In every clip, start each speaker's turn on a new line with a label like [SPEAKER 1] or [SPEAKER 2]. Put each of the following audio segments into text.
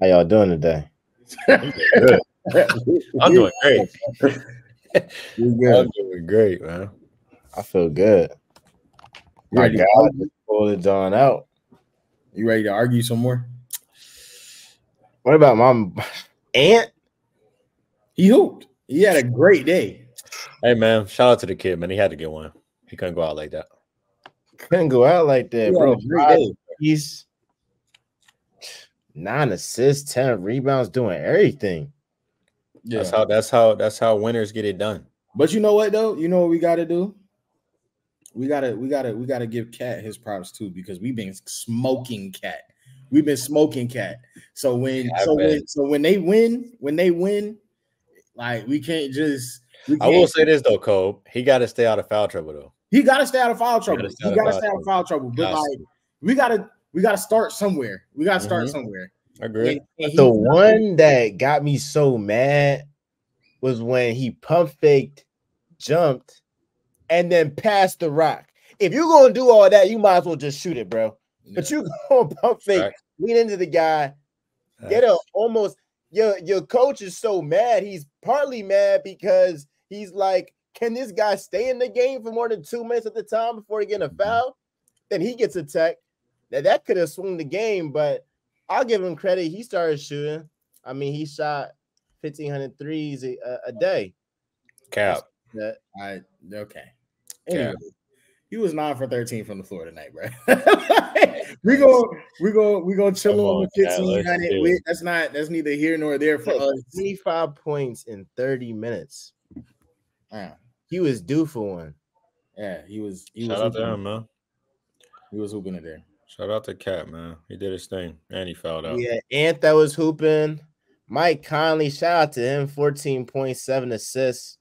[SPEAKER 1] How y'all doing today?
[SPEAKER 2] I'm doing great.
[SPEAKER 1] You
[SPEAKER 2] I'm doing great, man.
[SPEAKER 1] I feel good. My
[SPEAKER 3] ready, to
[SPEAKER 1] God,
[SPEAKER 3] argue?
[SPEAKER 1] just pulled it on out.
[SPEAKER 3] you ready to argue some more?
[SPEAKER 1] What about my Ant?
[SPEAKER 3] He hooped. He had a great day.
[SPEAKER 2] Hey, man, shout out to the kid, man. He had to get one. He couldn't go out like that.
[SPEAKER 1] Couldn't go out like that,
[SPEAKER 3] He had
[SPEAKER 1] bro.
[SPEAKER 3] a great day.
[SPEAKER 1] He's nine assists, ten rebounds, doing everything.
[SPEAKER 3] Yeah.
[SPEAKER 2] That's how. That's how. That's how winners get it done.
[SPEAKER 3] But you know what though? You know what we gotta do? We gotta we gotta we gotta give Cat his props too because we've been smoking Cat. We've been smoking Cat. So when
[SPEAKER 2] Yeah, I
[SPEAKER 3] so when so when they win, when they win, like we can't just we
[SPEAKER 2] I will
[SPEAKER 3] can't-
[SPEAKER 2] say this though, Cole. He got to stay out of foul trouble though.
[SPEAKER 3] he gotta stay out of foul trouble.
[SPEAKER 2] gotta stay
[SPEAKER 3] He
[SPEAKER 2] out of
[SPEAKER 3] gotta
[SPEAKER 2] foul
[SPEAKER 3] stay out of foul trouble. But like we gotta we gotta start somewhere. We gotta start
[SPEAKER 2] Mhm.
[SPEAKER 3] somewhere.
[SPEAKER 2] I agree.
[SPEAKER 3] And- and
[SPEAKER 1] The
[SPEAKER 3] he's-
[SPEAKER 1] one that got me so mad was when he pump faked, jumped, and then passed the rock. If you're gonna do all that, you might as well just shoot it, bro. But you gonna pump fake,
[SPEAKER 2] Facts.
[SPEAKER 1] lean into the guy, get a almost your your coach is so mad. He's partly mad because he's like, can this guy stay in the game for more than two minutes at the time before he get a
[SPEAKER 2] Mhm.
[SPEAKER 1] foul? Then he gets attacked. Now that could have swung the game, but I'll give him credit. He started shooting. I mean, he shot 1500 threes a, a- a day.
[SPEAKER 2] Cap.
[SPEAKER 1] That
[SPEAKER 3] I okay.
[SPEAKER 2] Yeah.
[SPEAKER 3] Anyway, he was nine for 13 from the floor tonight, bro. we go, we go, we gonna chill
[SPEAKER 2] Come
[SPEAKER 3] on
[SPEAKER 2] on,
[SPEAKER 3] the
[SPEAKER 2] Cat,
[SPEAKER 3] 15
[SPEAKER 2] let's
[SPEAKER 3] minute.
[SPEAKER 2] chill.
[SPEAKER 3] We- That's not that's neither here nor there for
[SPEAKER 1] look,
[SPEAKER 3] us.
[SPEAKER 1] 25 points in 30 minutes.
[SPEAKER 3] Yeah,
[SPEAKER 1] He was due for one.
[SPEAKER 3] yeah, he was he
[SPEAKER 2] Shout
[SPEAKER 3] was
[SPEAKER 2] out to him, man.
[SPEAKER 3] he was hooping it there.
[SPEAKER 2] Shout out to Cap, man. He did his thing and he fouled out.
[SPEAKER 1] Yeah, Ant that was hooping. Mike Conley, shout out to him, 14.7 assists.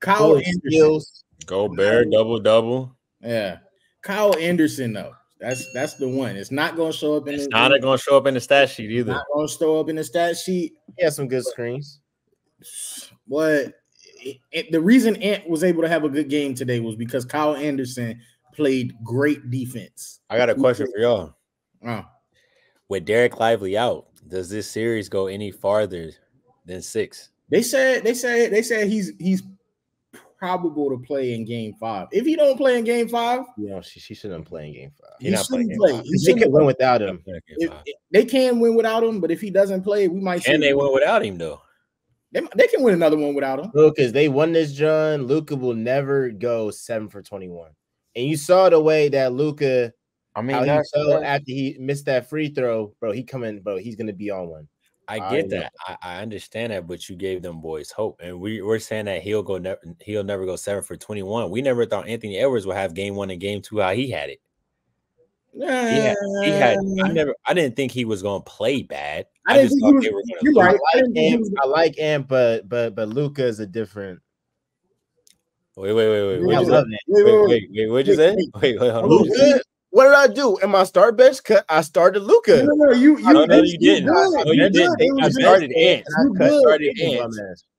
[SPEAKER 3] Kyle
[SPEAKER 1] Four
[SPEAKER 3] Anderson.
[SPEAKER 1] steals.
[SPEAKER 2] Gobert, double double.
[SPEAKER 3] Yeah. Kyle Anderson, though. That's that's the one. It's not gonna show up in
[SPEAKER 2] It's
[SPEAKER 3] the
[SPEAKER 2] not going to show up in the stat sheet either.
[SPEAKER 3] not gonna show up in the stat sheet.
[SPEAKER 1] He had some good screens.
[SPEAKER 3] But it- it- the reason Ant was able to have a good game today was because Kyle Anderson played great defense.
[SPEAKER 2] I got a question for y'all.
[SPEAKER 3] Uh,
[SPEAKER 2] With Dereck Lively out, does this series go any farther than six?
[SPEAKER 3] they said they said they said he's he's probable to play in game five. If he don't play in game five,
[SPEAKER 1] You know, she, she shouldn't play in game five.
[SPEAKER 3] he
[SPEAKER 2] not playing
[SPEAKER 3] shouldn't
[SPEAKER 2] game
[SPEAKER 3] play.
[SPEAKER 2] five.
[SPEAKER 3] He
[SPEAKER 1] They
[SPEAKER 3] shouldn't
[SPEAKER 1] could
[SPEAKER 3] play.
[SPEAKER 1] win without him.
[SPEAKER 3] If- if- they can win without him, but if he doesn't play, we might see
[SPEAKER 2] And they went without him though.
[SPEAKER 3] they, they can win another one without him.
[SPEAKER 1] Because they won this, John. Luka will never go seven for 21. And you saw the way that Luka,
[SPEAKER 2] I
[SPEAKER 1] how he felt after he missed that free throw, bro. He coming, bro. He's gonna be on one.
[SPEAKER 2] I
[SPEAKER 1] I
[SPEAKER 2] get
[SPEAKER 1] know.
[SPEAKER 2] that. I, I understand that, but you gave them boys hope, and we we're saying that he'll go never he'll never go seven for twenty one. We never thought Anthony Edwards would have game one and game two how he had it. He had, he had I never I didn't think he was gonna play bad.
[SPEAKER 3] I
[SPEAKER 2] I,
[SPEAKER 3] didn't
[SPEAKER 2] just
[SPEAKER 3] think he
[SPEAKER 2] thought
[SPEAKER 3] was-
[SPEAKER 2] they were gonna
[SPEAKER 3] you're.
[SPEAKER 1] I
[SPEAKER 3] right. I
[SPEAKER 1] like
[SPEAKER 3] didn't think he
[SPEAKER 1] Ant, I like Ant, but but but Luka is a different.
[SPEAKER 2] Wait, wait, wait, wait. What'd you say?
[SPEAKER 3] Wait,
[SPEAKER 2] Wait,
[SPEAKER 3] wait, wait.
[SPEAKER 2] wait, wait, what'd you
[SPEAKER 3] Wait,
[SPEAKER 2] say?
[SPEAKER 3] wait.
[SPEAKER 2] Wait, wait, hold on.
[SPEAKER 1] Luka. What did I do? In my start bench cut, I started Luka.
[SPEAKER 3] No, no, you, you,
[SPEAKER 2] No, no,
[SPEAKER 3] you
[SPEAKER 2] you didn't. No, you didn't.
[SPEAKER 3] good.
[SPEAKER 2] I started Ant.
[SPEAKER 1] I
[SPEAKER 3] You
[SPEAKER 2] started Ant.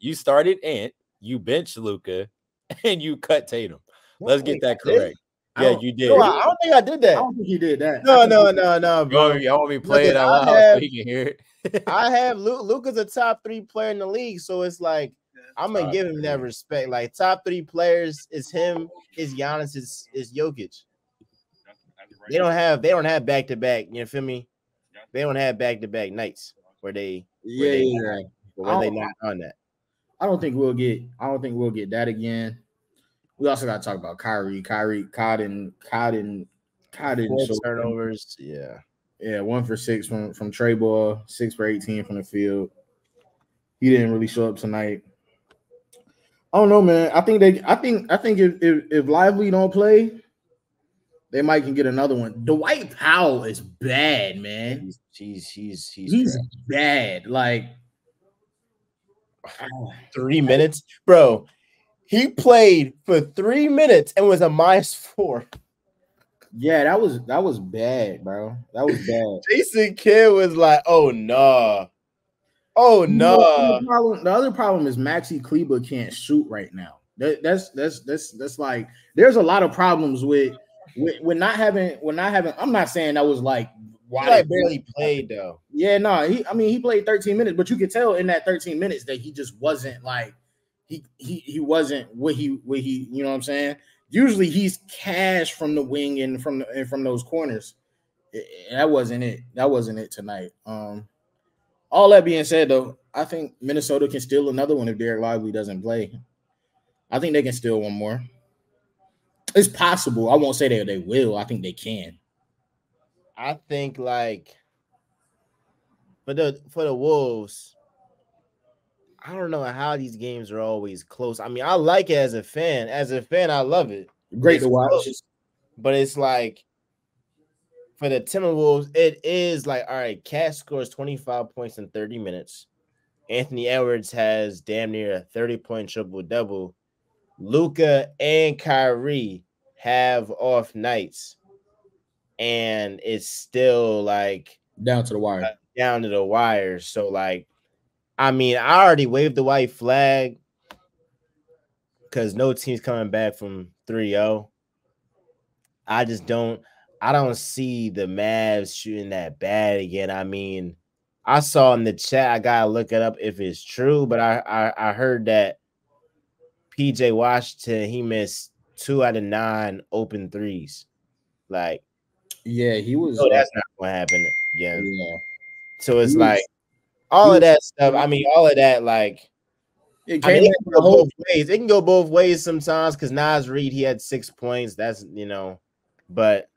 [SPEAKER 2] You started Ant, you benched Luka, and you cut Tatum. Let's get that correct. Yeah, you did.
[SPEAKER 1] No, I I don't think I did that.
[SPEAKER 3] I don't think he did that.
[SPEAKER 1] No, no, no, no,
[SPEAKER 2] You
[SPEAKER 1] bro.
[SPEAKER 2] want me, I want me to play it out loud so he can hear it.
[SPEAKER 1] I have Luke. Luka's a top three player in the league, so it's like I'm gonna
[SPEAKER 2] top
[SPEAKER 1] give him that respect. Like top three players is him, is Giannis, is is Jokic. They don't have they don't have back to back. You know, feel me? They don't have back to back nights where they
[SPEAKER 3] Yeah,
[SPEAKER 1] they,
[SPEAKER 3] yeah.
[SPEAKER 1] where they
[SPEAKER 3] I don't-
[SPEAKER 1] on that.
[SPEAKER 3] I don't think we'll get. I don't think we'll get that again. We also got to talk about Kyrie. Kyrie, Cotton, Cotton, Cotton.
[SPEAKER 1] Four
[SPEAKER 3] show-
[SPEAKER 1] turnovers. Yeah.
[SPEAKER 3] Yeah, one for six from from Trey Ball, six for eighteen from the field. He didn't really show up tonight. I don't know, man. I think they. I think. I think if if, if Lively don't play, they might can get another one. Dwight Powell is bad, man.
[SPEAKER 1] He's he's he's he's,
[SPEAKER 3] He's bad. Like
[SPEAKER 1] three minutes, bro. He played for three minutes and was a minus four.
[SPEAKER 3] Yeah, that was that was bad, bro. That was bad.
[SPEAKER 1] Jason Kidd was like, "Oh no, oh no."
[SPEAKER 3] The, problem, the other problem is Maxi Kleber can't shoot right now. That, that's that's that's that's like there's a lot of problems with with, with not having with not having. I'm not saying that was like
[SPEAKER 1] why like barely played though.
[SPEAKER 3] Yeah, no, he I mean he played 13 minutes, but you could tell in that 13 minutes that he just wasn't like he he he wasn't what he what he you know what I'm saying. Usually he's cash from the wing and from the and from those corners. That wasn't it. That wasn't it tonight. Um, all that being said, though, I think Minnesota can steal another one if Dereck Lively doesn't play. I think they can steal one more. It's possible. I won't say that they will. I think they can.
[SPEAKER 1] I think like for the for the Wolves, I don't know how these games are always close. I mean, I like it as a fan. As a fan, I love it.
[SPEAKER 3] Great it's to watch.
[SPEAKER 1] Close, but it's like for the Timberwolves, it is like all right, KAT scores 25 points in 30 minutes. Anthony Edwards has damn near a 30 point triple double. Luka and Kyrie have off nights, and it's still like
[SPEAKER 3] down to the wire. Uh,
[SPEAKER 1] down to the wire. So, like, I mean, I already waved the white flag because no team's coming back from 3 0. I just don't, I don't see the Mavs shooting that bad again. I mean, I saw in the chat, I gotta look it up if it's true, but I, I, I heard that PJ Washington he missed two out of nine open threes. Like,
[SPEAKER 3] yeah, he was.
[SPEAKER 1] Oh, that's not what happened again. Yeah. So it's he like was, all of that stuff. I mean, all of that, like it, I mean, it can go both ways. It can go both ways sometimes because Naz Reid he had six points. That's you know, but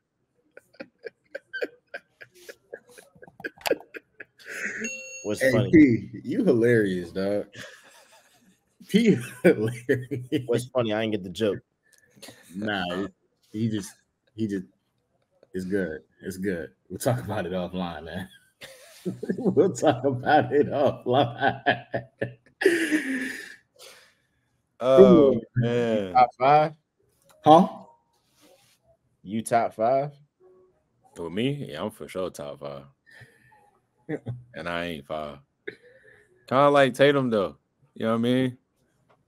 [SPEAKER 3] what's hey, funny? P, you hilarious, dog. P hilarious.
[SPEAKER 1] What's funny? I didn't get the joke.
[SPEAKER 3] Nah, he just he just it's good. It's good. We'll talk about it offline, man. we'll talk about it offline.
[SPEAKER 1] oh man. Top five?
[SPEAKER 3] Huh?
[SPEAKER 1] You top five?
[SPEAKER 2] With me? Yeah, I'm for sure top five. And I ain't five. Kind of like Tatum though. You know what I mean?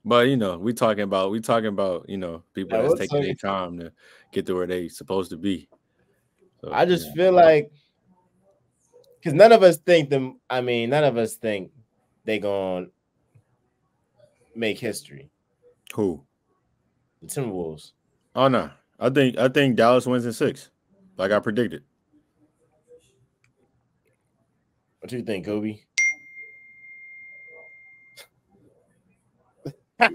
[SPEAKER 2] But you know, we talking about we talking about you know people yeah, that's taking their time to get to where they supposed to be.
[SPEAKER 1] So, I just feel like because none of us think them. I mean, none of us think they gonna make history.
[SPEAKER 2] Who?
[SPEAKER 1] The Timberwolves.
[SPEAKER 2] Oh no, I think I think Dallas wins in six, like I predicted.
[SPEAKER 1] What do you think, Kobe?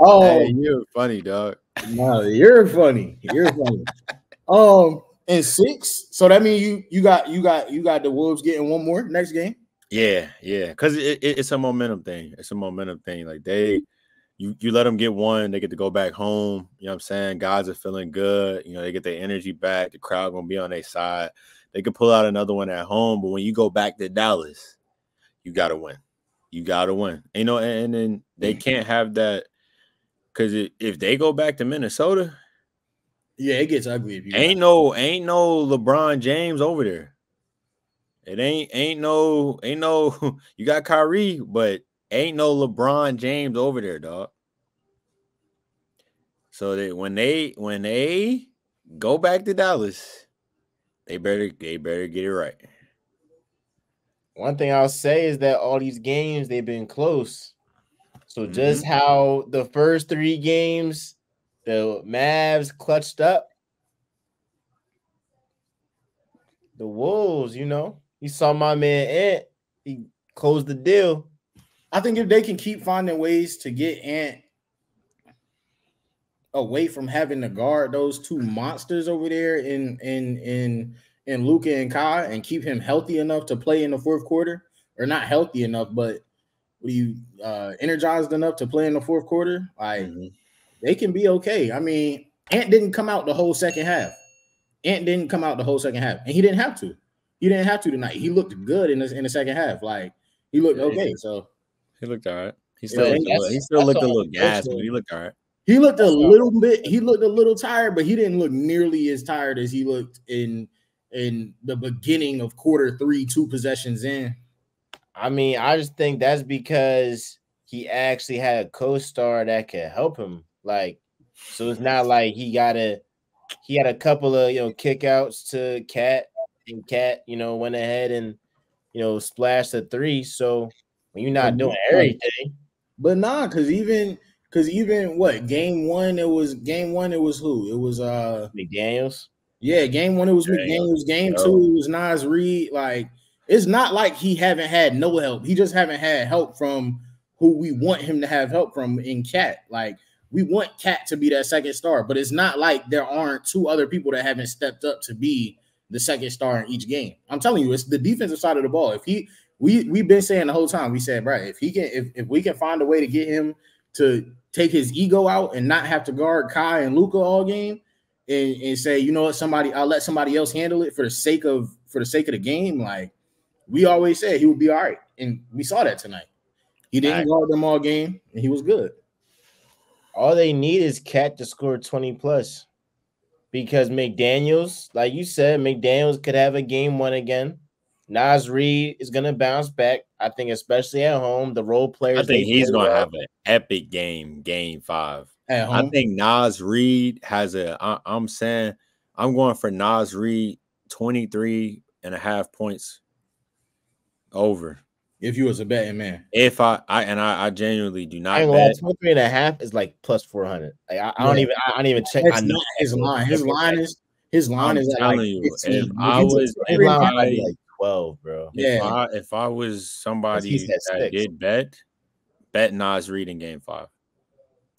[SPEAKER 2] oh, hey, you're funny, dog.
[SPEAKER 3] No, you're funny. You're funny. um, and six. So that means you you got you got you got the Wolves getting one more next game.
[SPEAKER 2] Yeah, yeah, because it, it, it's a momentum thing. It's a momentum thing. Like they, you you let them get one, they get to go back home. You know what I'm saying? Guys are feeling good. You know they get their energy back. The crowd gonna be on their side. They could pull out another one at home, but when you go back to Dallas, you gotta win. You gotta win. You know, and, and then they can't have that because if they go back to Minnesota,
[SPEAKER 3] yeah, it gets ugly.
[SPEAKER 2] Ain't no ain't no LeBron James over there. It ain't ain't no ain't no you got Kyrie, but ain't no LeBron James over there, dog. So that when they when they go back to Dallas, they better they better get it right.
[SPEAKER 1] One thing I'll say is that all these games they've been close. So just mm-hmm. how the first three games the Mavs clutched up, the Wolves, you know, he saw my man Ant, he closed the deal.
[SPEAKER 3] I think if they can keep finding ways to get Ant away from having to guard those two monsters over there in in in in Luka and Kai and keep him healthy enough to play in the fourth quarter, or not healthy enough, but what you uh, energized enough to play in the fourth quarter, like mm-hmm. they can be okay. I mean, Ant didn't come out the whole second half. Ant didn't come out the whole second half, and he didn't have to. He didn't have to tonight. He looked good in the in the second half. Like he looked okay. So
[SPEAKER 2] he looked all right. He still, looked, a little, he still looked a little gas, but he looked all right.
[SPEAKER 3] He looked a little bit. He looked a little tired, but he didn't look nearly as tired as he looked in in the beginning of quarter three, two possessions in.
[SPEAKER 1] I mean, I just think that's because he actually had a co-star that could help him. Like So it's not like he got a he had a couple of you know kickouts to Cat and Cat, you know, went ahead and you know splashed a three. So when you're not doing everything.
[SPEAKER 3] But nah, because even because even what game one, it was game one, it was who? It was uh
[SPEAKER 1] McDaniels.
[SPEAKER 3] Yeah, game one, it was McDaniels. Game two, it was Naz Reid. Like it's not like he haven't had no help. He just haven't had help from who we want him to have help from in Cat. Like we want Cat to be that second star, but it's not like there aren't two other people that haven't stepped up to be the second star in each game. I'm telling you, it's the defensive side of the ball. If he we we've been saying the whole time, we said, right, if he can if, if we can find a way to get him to take his ego out and not have to guard Kai and Luka all game and, and say, you know what, somebody I'll let somebody else handle it for the sake of for the sake of the game, like we always said he would be all right. And we saw that tonight. He didn't right. guard them all game, and he was good.
[SPEAKER 1] All they need is Cat to score 20 plus. Because McDaniels, like you said, McDaniels could have a game one again. Naz Reid is gonna bounce back. I think, especially at home, the role players.
[SPEAKER 2] I think he's gonna well. have an epic game, game five. At home? I think Naz Reid has a. I, I'm saying I'm going for Naz Reid 23 and a half points over.
[SPEAKER 3] If you was a betting man.
[SPEAKER 2] If I, I and I, I genuinely do not
[SPEAKER 1] I bet. 23 and a half is like plus 400. Like, I, I don't even I, don't even check. I
[SPEAKER 3] know his line. His line is his line I'm is telling like you.
[SPEAKER 2] If I was if
[SPEAKER 1] like 12, bro.
[SPEAKER 2] Yeah. If I, if I was somebody that six. did bet, bet Naz Reid in game five.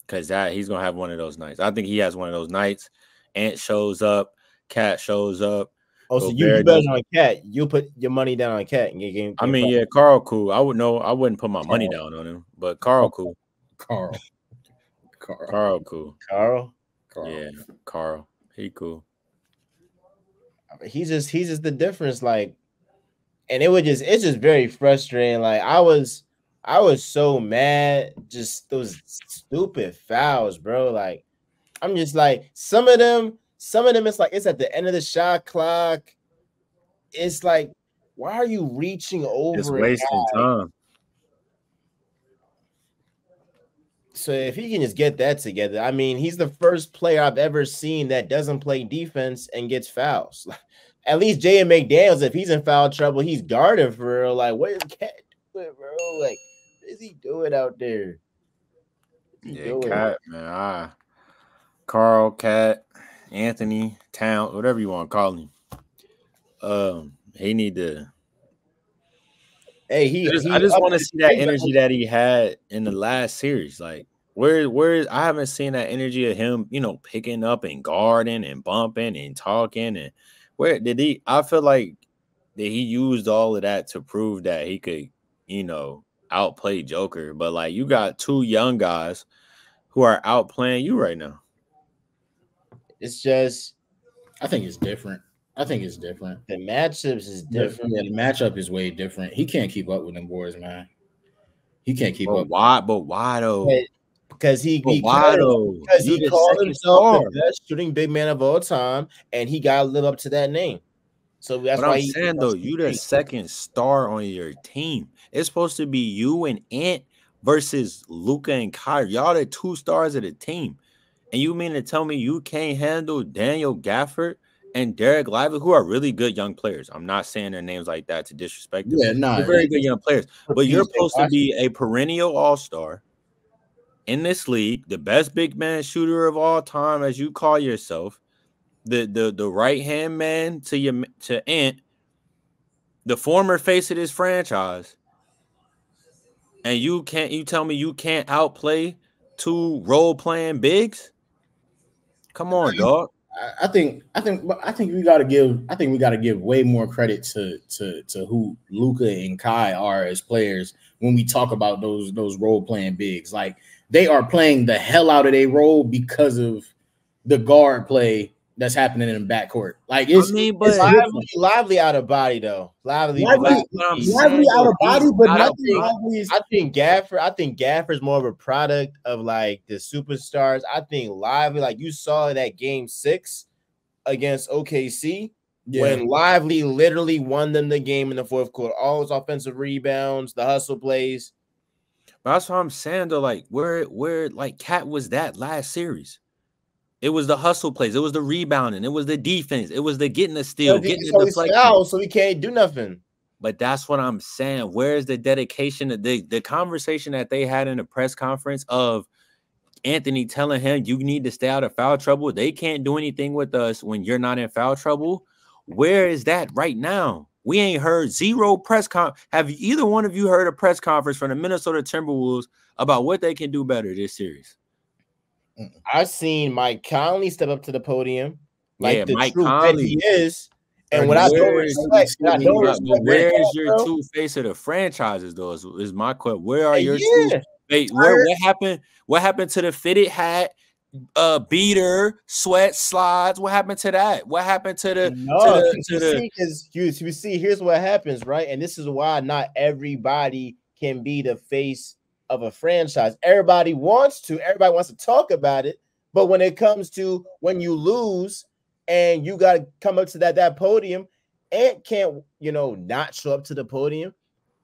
[SPEAKER 2] Cause that he's gonna have one of those nights. I think he has one of those nights. Ant shows up, Cat shows up,
[SPEAKER 1] Oh, so you, you bet on Cat. You put your money down on Cat and get game.
[SPEAKER 2] I mean, yeah, Carl cool. I would know. I wouldn't put my Carl. money down on him, but Carl cool.
[SPEAKER 3] Carl.
[SPEAKER 2] Carl. Carl cool.
[SPEAKER 1] Carl.
[SPEAKER 2] Carl. Yeah, Carl. He cool.
[SPEAKER 1] He's just he's just the difference. Like, and it was just it's just very frustrating. Like I was I was so mad. Just those stupid fouls, bro. Like I'm just like some of them some of them, it's like it's at the end of the shot clock. It's like, why are you reaching over?
[SPEAKER 2] It's wasting time.
[SPEAKER 1] So if he can just get that together, I mean, he's the first player I've ever seen that doesn't play defense and gets fouls. At least Jaden McDaniels, if he's in foul trouble, he's guarding for real. Like, what is Cat doing, bro? Like, what is he doing out there?
[SPEAKER 2] Yeah, Cat, man. Ah, Karl, Cat, Anthony Town, whatever you want to call him. Um, he need to.
[SPEAKER 1] Hey, he.
[SPEAKER 2] I just, just want to see that energy that he had in the last series. Like, where, where I haven't seen that energy of him, you know, picking up and guarding and bumping and talking and where did he? I feel like that he used all of that to prove that he could, you know, outplay Joker. But like, you got two young guys who are outplaying you right now.
[SPEAKER 1] It's just
[SPEAKER 3] I think it's different. I think it's different.
[SPEAKER 1] The matchups is different.
[SPEAKER 3] Yeah, the matchup is way different. He can't keep up with them boys, man. He can't keep
[SPEAKER 2] but
[SPEAKER 3] up.
[SPEAKER 2] Why? But why though?
[SPEAKER 1] Because he,
[SPEAKER 2] he why though?
[SPEAKER 1] Because he called himself star. the best shooting big man of all time, and he got to live up to that name. So that's
[SPEAKER 2] but
[SPEAKER 1] why
[SPEAKER 2] I'm saying though, you the second star on your team. It's supposed to be you and Ant versus Luka and Kyrie. Y'all the two stars of the team. And you mean to tell me you can't handle Daniel Gafford and Dereck Lively, who are really good young players? I'm not saying their names like that to disrespect them.
[SPEAKER 3] Yeah, no,
[SPEAKER 2] They're very good young players. But you're supposed to be a perennial all star in this league, the best big man shooter of all time, as you call yourself, the the the right hand man to your to Ant, the former face of this franchise, and you can't you tell me you can't outplay two role playing bigs? Come on, dog.
[SPEAKER 3] I think I think I think we got to give I think we got to give way more credit to to to who Luka and Kai are as players when we talk about those those role playing bigs. Like they are playing the hell out of their role because of the guard play that's happening in the backcourt. Like it's, I mean, but it's
[SPEAKER 1] lively, lively, out of body though. Lively,
[SPEAKER 3] lively, lively, lively out of body, but I nothing
[SPEAKER 1] think,
[SPEAKER 3] lively is-
[SPEAKER 1] I think Gafford. I think Gafford's more of a product of like the superstars. I think lively, like you saw that game six against OKC. Yeah. When Lively literally won them the game in the fourth quarter, all his offensive rebounds, the hustle plays.
[SPEAKER 2] But that's what I'm saying though. Like where where like Cat was that last series. It was the hustle plays. It was the rebounding. It was the defense. It was the getting the steal,
[SPEAKER 1] he-
[SPEAKER 2] getting the deflection.
[SPEAKER 1] foul, so he can't do nothing.
[SPEAKER 2] But that's what I'm saying. Where's the dedication? The the conversation that they had in the press conference of Anthony telling him you need to stay out of foul trouble. They can't do anything with us when you're not in foul trouble. Where is that right now? We ain't heard zero press con. Have either one of you heard a press conference from the Minnesota Timberwolves about what they can do better this series?
[SPEAKER 1] I've seen Mike Conley step up to the podium, like
[SPEAKER 2] Yeah,
[SPEAKER 1] the
[SPEAKER 2] Mike
[SPEAKER 1] truth that he is. And when I don't respect, I don't respect
[SPEAKER 2] where
[SPEAKER 1] that,
[SPEAKER 2] is your
[SPEAKER 1] bro,
[SPEAKER 2] two face of the franchises though? Is, is my question. Where are
[SPEAKER 1] and
[SPEAKER 2] your two
[SPEAKER 1] yeah,
[SPEAKER 2] Hey, where, what happened? What happened to the fitted hat, uh, beater, sweat slides? What happened to that? What happened to the
[SPEAKER 1] No,
[SPEAKER 2] to the,
[SPEAKER 1] you
[SPEAKER 2] to the
[SPEAKER 1] see, you, you see, here's what happens, right? And this is why not everybody can be the face of a franchise. Everybody wants to, everybody wants to talk about it, but when it comes to when you lose and you got to come up to that that podium, Ant can't, you know, not show up to the podium.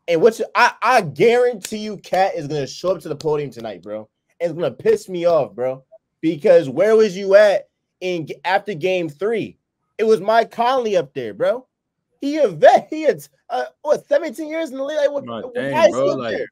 [SPEAKER 1] And what you, I, I guarantee you, Cat is gonna show up to the podium tonight, bro. And it's gonna piss me off, bro. Because where was you at in after game three? It was Mike Conley up there, bro. He a vet. He had uh, what 17 years in the league. Like, what,
[SPEAKER 2] Oh,
[SPEAKER 1] why
[SPEAKER 2] dang, bro,
[SPEAKER 1] up
[SPEAKER 2] like,
[SPEAKER 1] there?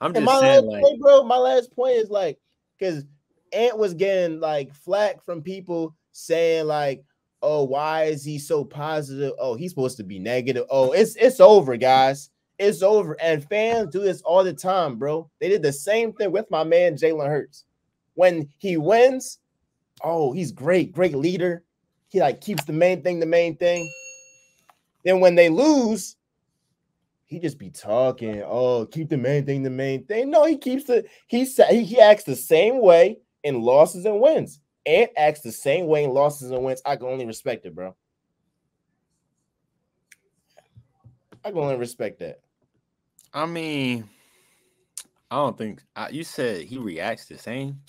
[SPEAKER 2] I'm just
[SPEAKER 1] my
[SPEAKER 2] saying,
[SPEAKER 1] last
[SPEAKER 2] like,
[SPEAKER 1] point, bro. My last point is like because Ant was getting like flack from people saying like, "Oh, why is he so positive? Oh, he's supposed to be negative. Oh, it's it's over, guys. It's over." And fans do this all the time, bro. They did the same thing with my man Jalen Hurts. When he wins, oh, he's great, great leader. He like keeps the main thing the main thing. Then when they lose, he just be talking. Oh, keep the main thing the main thing. No, he keeps the he said he, he acts the same way in losses and wins. Ant acts the same way in losses and wins. I can only respect it, bro. I can only respect that.
[SPEAKER 2] I mean, I don't think I, you said he reacts the same.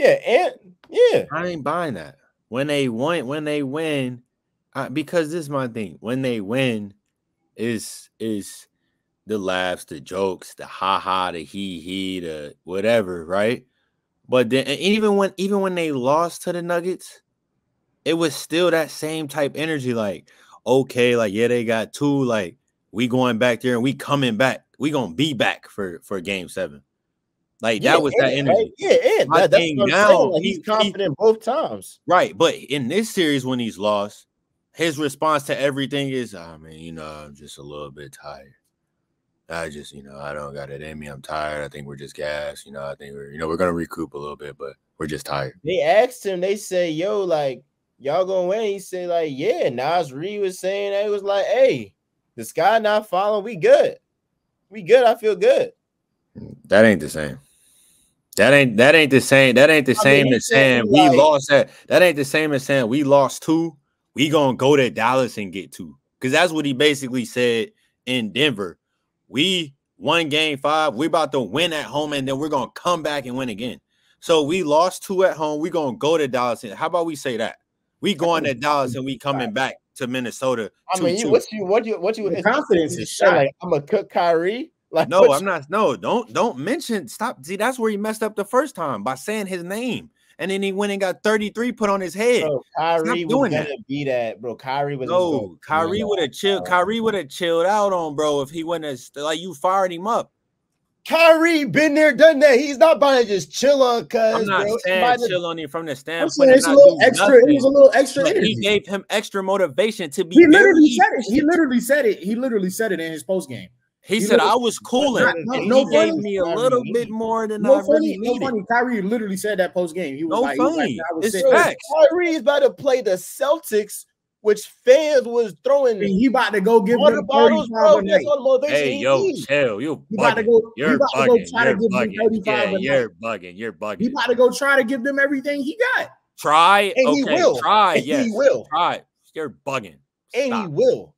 [SPEAKER 1] Yeah, Ant. Yeah,
[SPEAKER 2] I ain't buying that. When they win, when they win, uh, because this is my thing. When they win, is is the laughs, the jokes, the ha ha, the he he, the whatever, right? But then and even when even when they lost to the Nuggets, it was still that same type energy. Like, okay, like yeah, they got two. Like we going back there and we coming back. We gonna be back for for game seven. Like
[SPEAKER 1] yeah,
[SPEAKER 2] that was that
[SPEAKER 1] Ant,
[SPEAKER 2] energy.
[SPEAKER 1] right? Yeah.
[SPEAKER 2] My
[SPEAKER 1] That, that's what I'm
[SPEAKER 2] now.
[SPEAKER 1] Like,
[SPEAKER 2] he-
[SPEAKER 1] he's
[SPEAKER 2] he-
[SPEAKER 1] confident both times.
[SPEAKER 2] Right, but in this series when he's lost, his response to everything is, ah, "I mean, you know, I'm just a little bit tired. I just, you know, I don't got it in me. I'm tired. I think we're just gas. You know, I think we're, you know, we're gonna recoup a little bit, but we're just tired."
[SPEAKER 1] They asked him. They say, "Yo, like y'all gonna win?" He said, "Like yeah." Naz Reid was saying that it was like, "Hey, the sky not falling. We good. We good. I feel good."
[SPEAKER 2] That ain't the same. That ain't that ain't the same. That ain't the
[SPEAKER 1] I mean,
[SPEAKER 2] same
[SPEAKER 1] he
[SPEAKER 2] as saying we
[SPEAKER 1] like-
[SPEAKER 2] lost that. That ain't the same as saying we lost two. We gonna go to Dallas and get two. Because that's what he basically said in Denver. We won game five. We about to win at home, and then we're gonna come back and win again. So we lost two at home. We gonna go to Dallas. And how about we say that? We going to Dallas and we coming back to Minnesota.
[SPEAKER 1] I mean, you,
[SPEAKER 2] 2-2.
[SPEAKER 1] what you what you what you
[SPEAKER 3] The confidence is shot.
[SPEAKER 1] like I'm gonna cook Kyrie. Like
[SPEAKER 2] No, I'm not. No, don't don't mention. Stop. See, that's where he messed up the first time by saying his name, and then he went and got 33 put on his head.
[SPEAKER 1] Bro, Kyrie was
[SPEAKER 2] doing that.
[SPEAKER 1] be that, bro. Kyrie was
[SPEAKER 2] no, Kyrie would have chilled. Kyrie would have chilled out on bro if he wouldn't have like you fired him up.
[SPEAKER 1] Kyrie been there, done that. He's not about to just chill on cuz.
[SPEAKER 2] I'm not
[SPEAKER 1] bro.
[SPEAKER 2] saying chill on him from the standpoint.
[SPEAKER 3] it's a little extra. It was a little extra
[SPEAKER 2] but
[SPEAKER 3] energy.
[SPEAKER 2] He gave him extra motivation to be.
[SPEAKER 3] He literally said it. He literally said it. He literally said it in his post game.
[SPEAKER 2] He
[SPEAKER 3] he
[SPEAKER 2] said
[SPEAKER 3] literally-
[SPEAKER 2] I was cooling.
[SPEAKER 3] Not- no-
[SPEAKER 2] and
[SPEAKER 3] no
[SPEAKER 2] he gave me a little
[SPEAKER 1] need.
[SPEAKER 2] bit more than I
[SPEAKER 3] No
[SPEAKER 2] really
[SPEAKER 3] funny, no
[SPEAKER 2] needed.
[SPEAKER 3] funny. Kyrie literally said that post game. He was
[SPEAKER 2] No
[SPEAKER 3] like, he was like,
[SPEAKER 2] funny.
[SPEAKER 3] I was
[SPEAKER 2] It's
[SPEAKER 3] sick.
[SPEAKER 1] Bro,
[SPEAKER 2] facts.
[SPEAKER 1] Kyrie is about to play the Celtics, which fans was throwing
[SPEAKER 3] And he about to go give
[SPEAKER 1] water
[SPEAKER 3] them
[SPEAKER 1] bottles,
[SPEAKER 3] 35
[SPEAKER 1] bro.
[SPEAKER 3] a
[SPEAKER 1] That's
[SPEAKER 3] night.
[SPEAKER 1] all the motivation
[SPEAKER 2] Hey,
[SPEAKER 1] he
[SPEAKER 2] yo,
[SPEAKER 1] needs.
[SPEAKER 2] chill. You
[SPEAKER 3] about to go.
[SPEAKER 2] You're
[SPEAKER 3] about to go
[SPEAKER 2] bugging.
[SPEAKER 3] try
[SPEAKER 2] You're
[SPEAKER 3] give them
[SPEAKER 2] bugging.
[SPEAKER 3] 35
[SPEAKER 2] Yeah, you're bugging. You're bugging.
[SPEAKER 3] He
[SPEAKER 2] bugging.
[SPEAKER 3] about to go try to give them everything he got.
[SPEAKER 2] Try.
[SPEAKER 1] And he will.
[SPEAKER 2] Try.
[SPEAKER 1] And
[SPEAKER 2] Yes.
[SPEAKER 1] he will.
[SPEAKER 2] Try. You're bugging.
[SPEAKER 1] And he will.